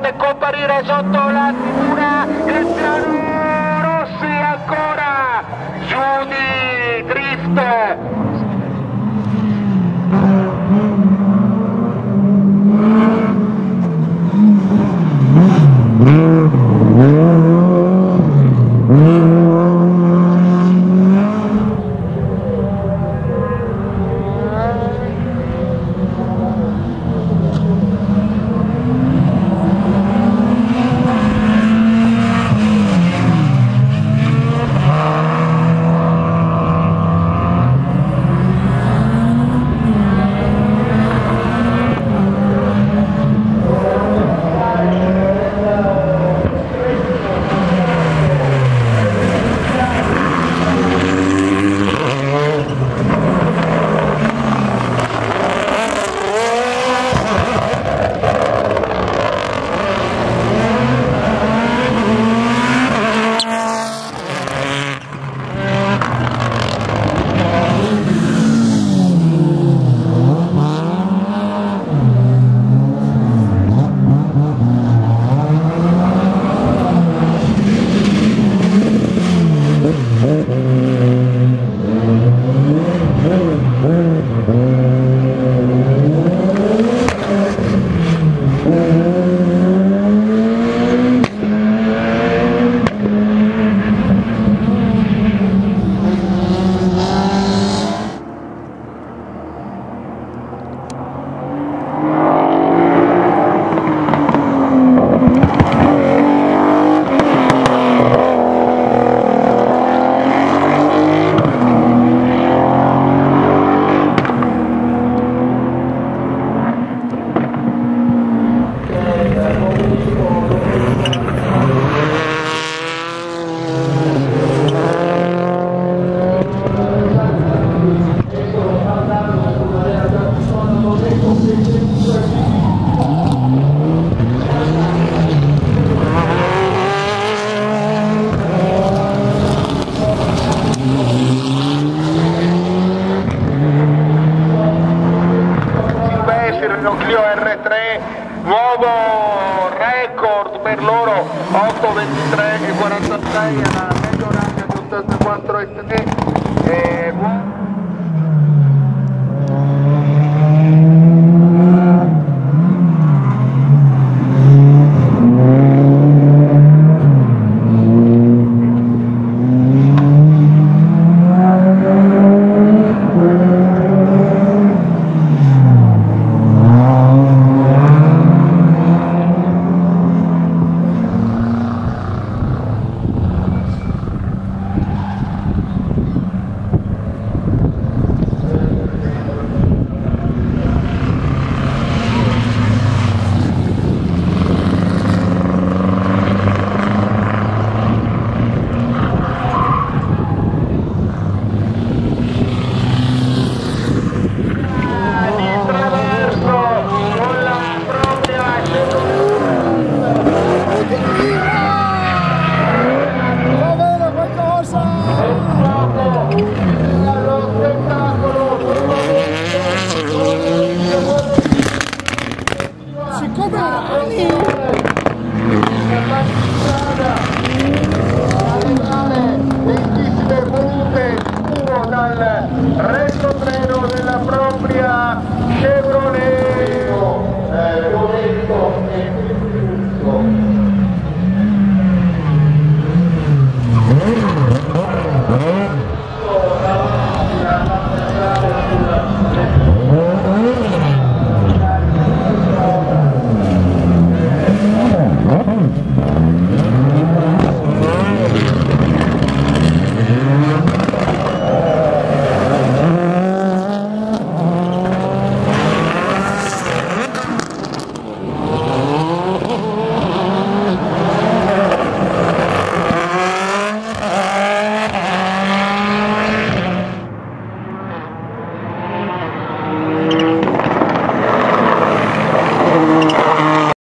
nuovamente comparire sotto la figura il piano Rossi ancora giù di drift nuovo record per loro, 8.23 e 46 alla media oraria di 84 e 3. Eh, buon- Valeu!